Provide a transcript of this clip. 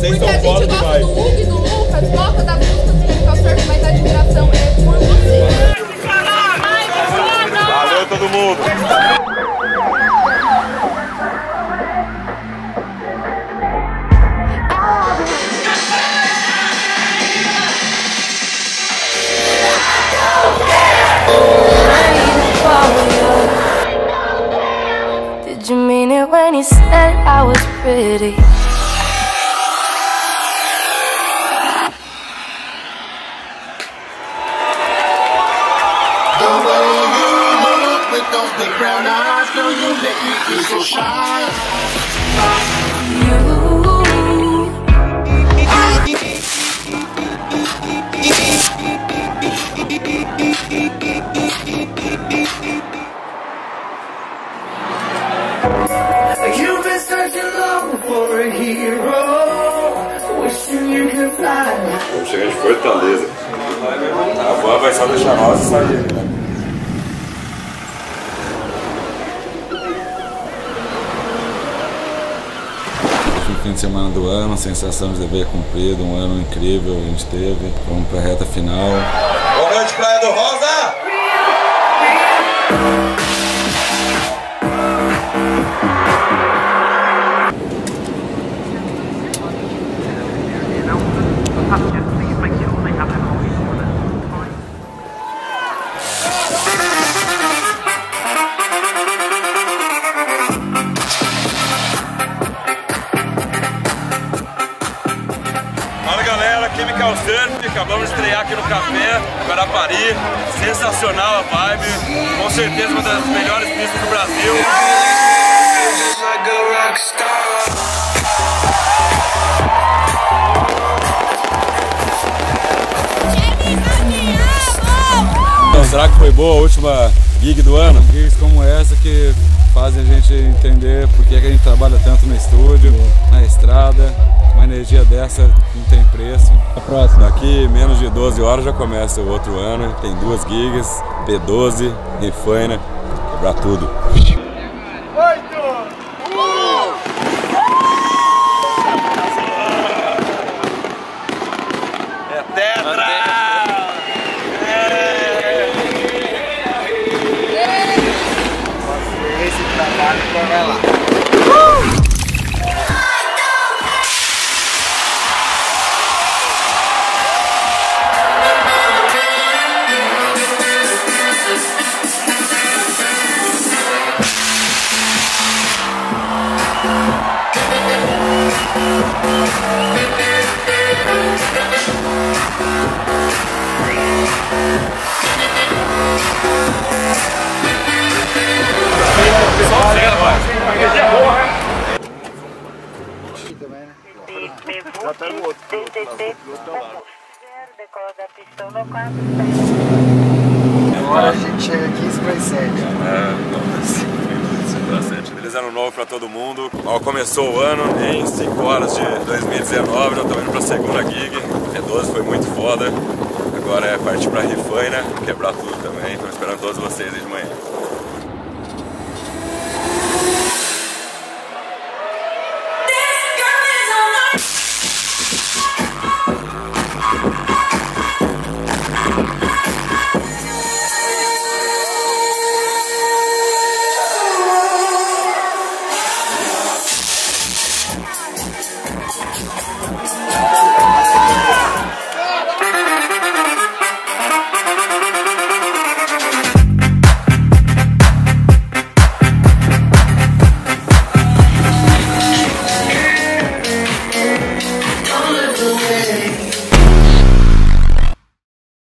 vocês Porque a gente gosta demais. do e do Lucas, gosta das músicas do Chemical Surf, mas a admiração é por você. Valeu todo mundo. Did you mean it when you said I was pretty? Those big brown eyes, girl, you make me feel so shy. You've been searching long for a hero, wishing you could fly. Vamos chegar de Fortaleza. A van vai só deixar nós e sair. Fim de semana do ano, sensação de dever cumprido, um ano incrível a gente teve. Vamos pra reta final. Boa noite, Praia do Rosa! Galera, Chemical Surf, acabamos de estrear aqui no Café, Guarapari. Sensacional a vibe, com certeza uma das melhores pistas do Brasil. Será que foi boa a última gig do ano? Gigs como essa que fazem a gente entender por que que a gente trabalha tanto no estúdio, na estrada. Uma energia dessa não tem preço. A próxima. Daqui menos de 12 horas já começa o outro ano, tem duas gigs, P12, Rifaina, quebrar tudo. Agora a gente chega 15 para 7. Feliz ano novo pra todo mundo. Mal começou o ano, em 5 horas de 2019, já estamos indo pra segunda gig. P12 foi muito foda. Agora é partir pra Rifaina, quebrar tudo também. Estamos esperando todos vocês aí de manhã.